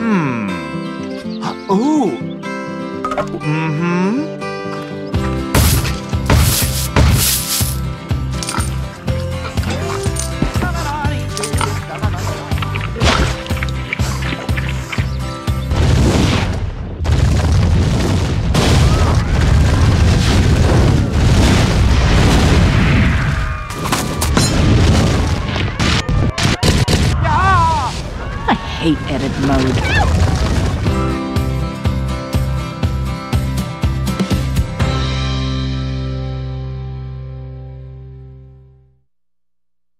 Hmm. Uh, ooh. Uh, mm-hmm. hate edit mode.